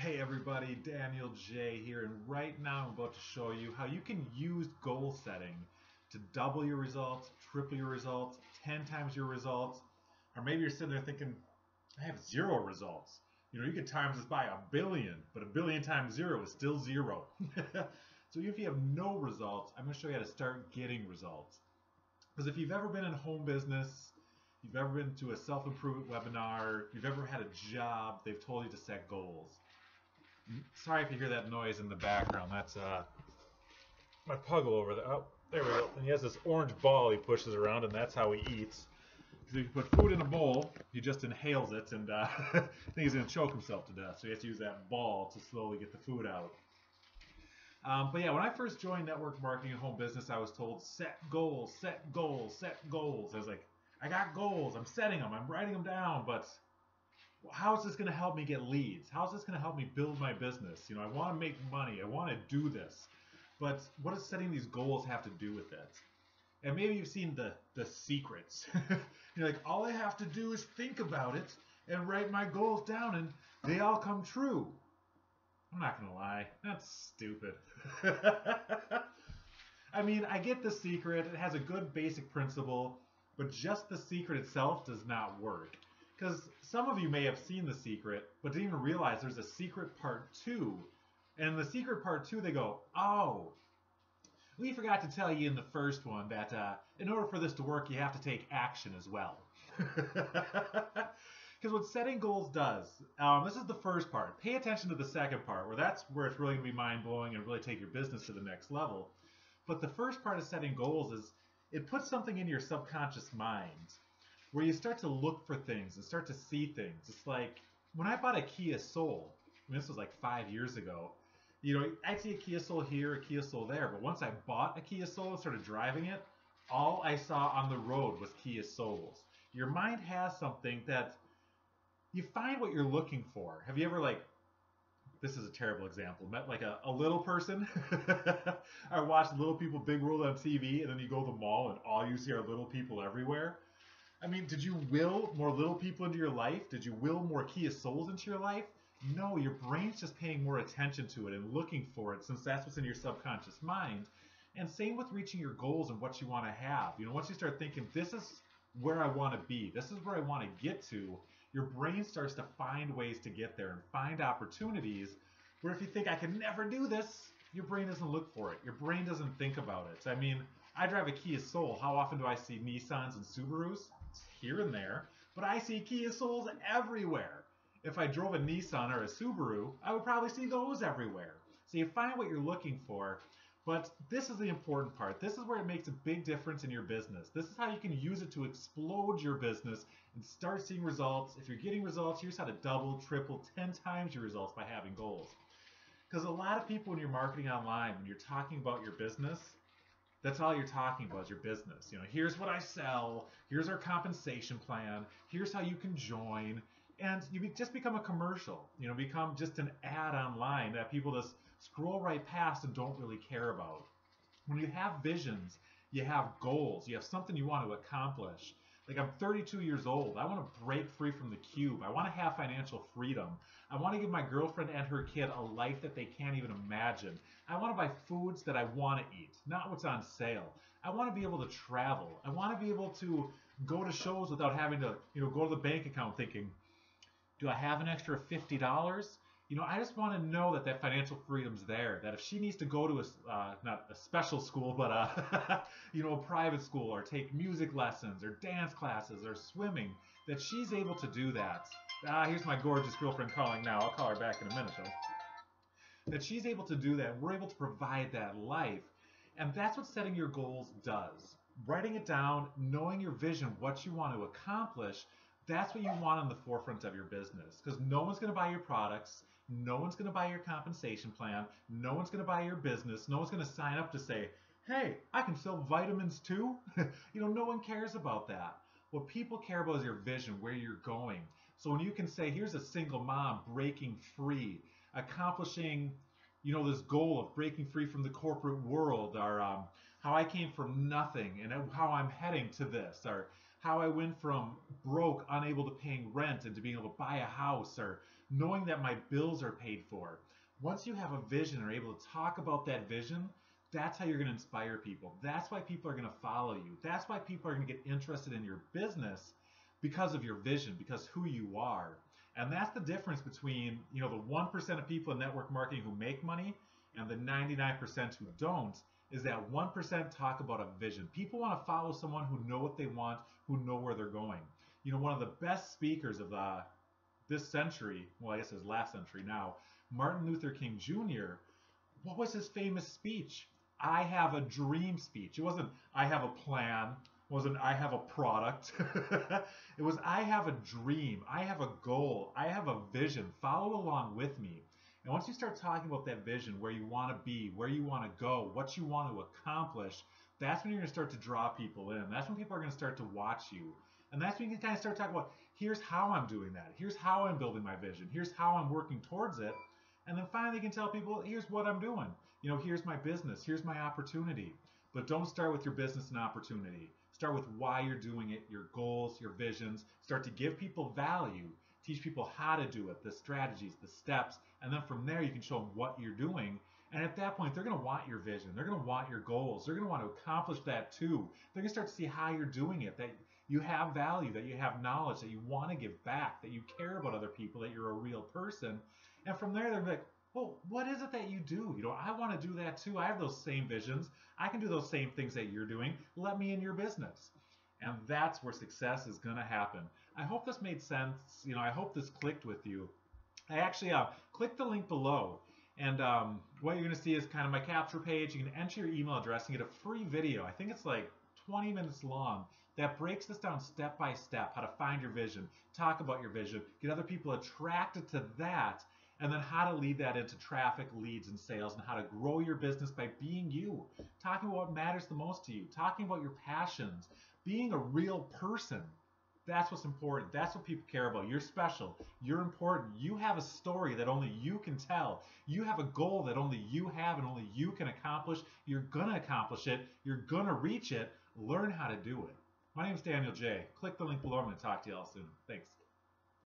Hey everybody, Daniel Jay here, and right now I'm about to show you how you can use goal setting to double your results, triple your results, 10 times your results, or maybe you're sitting there thinking, I have zero results. You know, you can times this by a billion, but a billion times zero is still zero. so if you have no results, I'm going to show you how to start getting results. Because if you've ever been in home business, you've ever been to a self-improvement webinar, you've ever had a job, they've told you to set goals sorry if you hear that noise in the background. That's uh, my puggle over there. Oh, there we go. And he has this orange ball he pushes around, and that's how he eats. Because if you put food in a bowl, he just inhales it, and uh, I think he's going to choke himself to death. So he has to use that ball to slowly get the food out. Um, but yeah, when I first joined network marketing and home business, I was told set goals, set goals, set goals. I was like, I got goals. I'm setting them. I'm writing them down, but how is this going to help me get leads? How is this going to help me build my business? You know, I want to make money. I want to do this. But what does setting these goals have to do with it? And maybe you've seen the the secrets. You're like, all I have to do is think about it and write my goals down, and they all come true. I'm not gonna lie, that's stupid. I mean, I get the secret. It has a good basic principle, but just the secret itself does not work. Because some of you may have seen The Secret, but didn't even realize there's a secret part two. And in the secret part two, they go, oh, we forgot to tell you in the first one that uh, in order for this to work, you have to take action as well. Because what setting goals does, um, this is the first part. Pay attention to the second part, where that's where it's really going to be mind blowing and really take your business to the next level. But the first part of setting goals is it puts something in your subconscious mind where you start to look for things and start to see things. It's like when I bought a Kia Soul, this was like five years ago. You know, I see a Kia Soul here, a Kia Soul there, but once I bought a Kia Soul and started driving it, all I saw on the road was Kia Souls. Your mind has something that you find what you're looking for. Have you ever like this is a terrible example. Met like a, a little person. I watched Little People Big World on TV, and then you go to the mall, and all you see are little people everywhere. I mean, did you will more little people into your life? Did you will more Kia Souls into your life? No, your brain's just paying more attention to it and looking for it since that's what's in your subconscious mind. And same with reaching your goals and what you want to have. You know, once you start thinking, this is where I want to be, this is where I want to get to, your brain starts to find ways to get there and find opportunities where if you think I can never do this, your brain doesn't look for it. Your brain doesn't think about it. I mean, I drive a Kia Soul. How often do I see Nissans and Subarus? Here and there, but I see Kia Souls everywhere. If I drove a Nissan or a Subaru, I would probably see those everywhere. So you find what you're looking for, but this is the important part. This is where it makes a big difference in your business. This is how you can use it to explode your business and start seeing results. If you're getting results, here's how to double, triple, 10 times your results by having goals. Because a lot of people when you're marketing online, when you're talking about your business, that's all you're talking about is your business. You know, here's what I sell, here's our compensation plan, here's how you can join, and you just become a commercial. You know, become just an ad online that people just scroll right past and don't really care about. When you have visions, you have goals, you have something you want to accomplish. Like I'm 32 years old. I want to break free from the cube. I want to have financial freedom. I want to give my girlfriend and her kid a life that they can't even imagine. I want to buy foods that I want to eat, not what's on sale. I want to be able to travel. I want to be able to go to shows without having to, you know, go to the bank account thinking, do I have an extra $50? You know, I just want to know that that financial freedom's there. That if she needs to go to a uh, not a special school, but a you know a private school or take music lessons or dance classes or swimming, that she's able to do that. Ah, here's my gorgeous girlfriend calling now. I'll call her back in a minute though. That she's able to do that. We're able to provide that life, and that's what setting your goals does. Writing it down, knowing your vision, what you want to accomplish. That's what you want on the forefront of your business because no one's going to buy your products no one's going to buy your compensation plan. No one's going to buy your business. No one's going to sign up to say, hey, I can sell vitamins too. you know, no one cares about that. What people care about is your vision, where you're going. So when you can say, here's a single mom breaking free, accomplishing, you know, this goal of breaking free from the corporate world, or um, how I came from nothing and how I'm heading to this, or how I went from broke, unable to paying rent, and to being able to buy a house, or knowing that my bills are paid for. Once you have a vision or able to talk about that vision, that's how you're going to inspire people. That's why people are going to follow you. That's why people are going to get interested in your business because of your vision, because who you are. And that's the difference between, you know, the 1% of people in network marketing who make money and the 99% who don't is that 1% talk about a vision. People want to follow someone who know what they want, who know where they're going. You know, one of the best speakers of uh, this century, well, I guess his last century now, Martin Luther King Jr., what was his famous speech? I have a dream speech. It wasn't I have a plan, it wasn't I have a product. it was I have a dream, I have a goal, I have a vision. Follow along with me. And once you start talking about that vision, where you want to be, where you want to go, what you want to accomplish, that's when you're going to start to draw people in. That's when people are going to start to watch you. And that's when you can kind of start talking about here's how I'm doing that. Here's how I'm building my vision. Here's how I'm working towards it. And then finally you can tell people here's what I'm doing. You know, here's my business. Here's my opportunity. But don't start with your business and opportunity. Start with why you're doing it, your goals, your visions. Start to give people value teach people how to do it, the strategies, the steps, and then from there you can show them what you're doing. And at that point, they're going to want your vision. They're going to want your goals. They're going to want to accomplish that too. They're going to start to see how you're doing it, that you have value, that you have knowledge, that you want to give back, that you care about other people, that you're a real person. And from there, they're like, well, what is it that you do? You know, I want to do that too. I have those same visions. I can do those same things that you're doing. Let me in your business. And that's where success is going to happen. I hope this made sense. You know, I hope this clicked with you. I actually uh, click the link below. And um, what you're going to see is kind of my capture page. You can enter your email address and get a free video. I think it's like 20 minutes long that breaks this down step by step how to find your vision, talk about your vision, get other people attracted to that, and then how to lead that into traffic, leads, and sales, and how to grow your business by being you, talking about what matters the most to you, talking about your passions, being a real person. That's what's important. That's what people care about. You're special. You're important. You have a story that only you can tell. You have a goal that only you have and only you can accomplish. You're going to accomplish it. You're going to reach it. Learn how to do it. My name is Daniel Jay. Click the link below. I'm going to talk to you all soon. Thanks.